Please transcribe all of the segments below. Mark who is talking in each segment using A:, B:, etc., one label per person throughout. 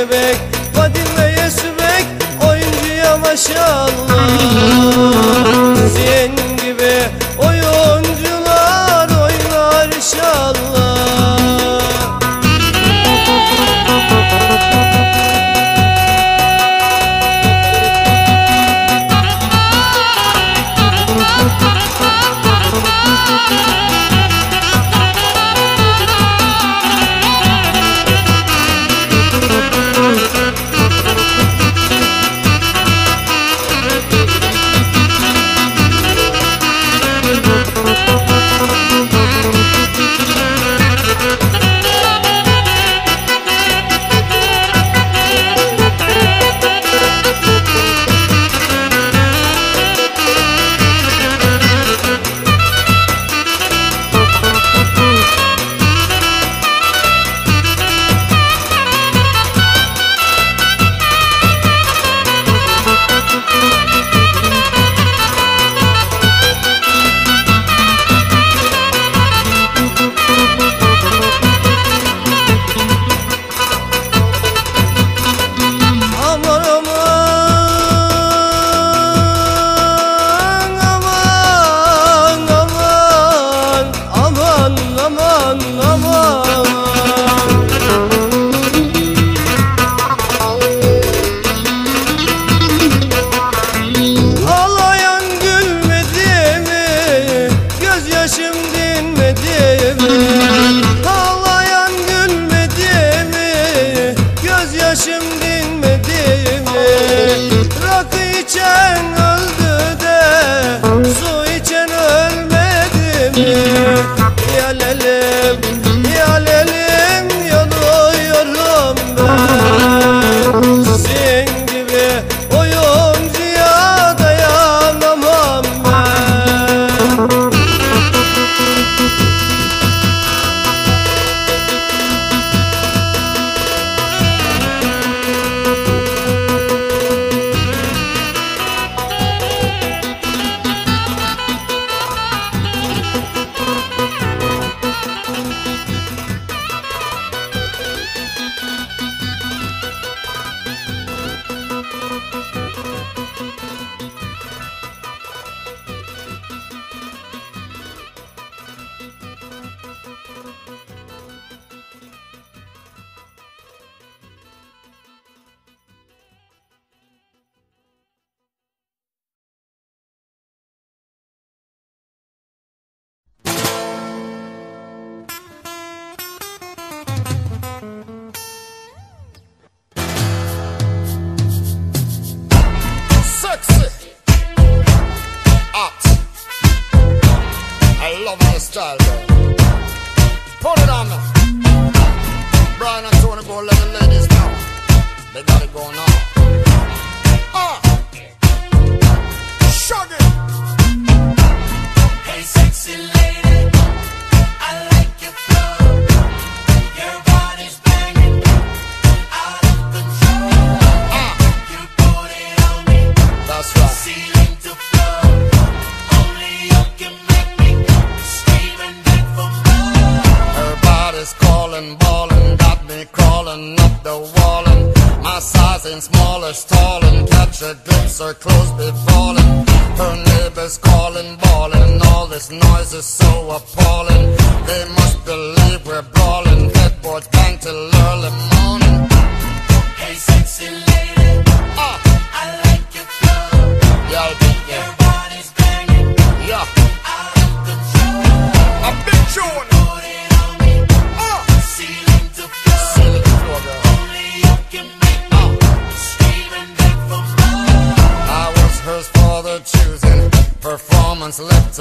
A: Ayşe'ye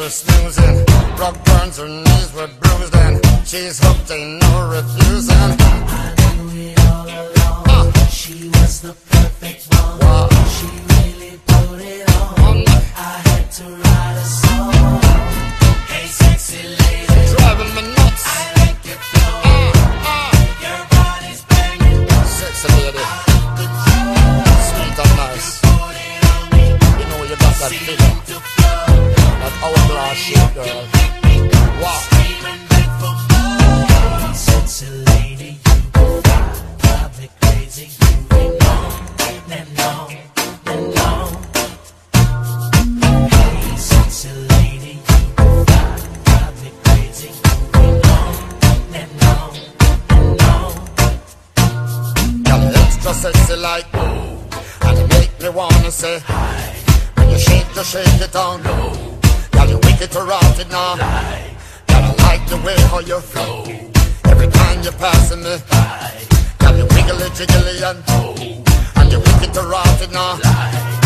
B: snoozing. Rock burns her knees were bruised and she's hooked, ain't no refusing. say hi. When you shake, you shake it down low. Girl, you wicked to rot it now. Lie. Girl, I like the way how you flow. Every time you're passing me by. Girl, you wiggly jiggly and oh. And you wicked to rot it now.
C: Lie.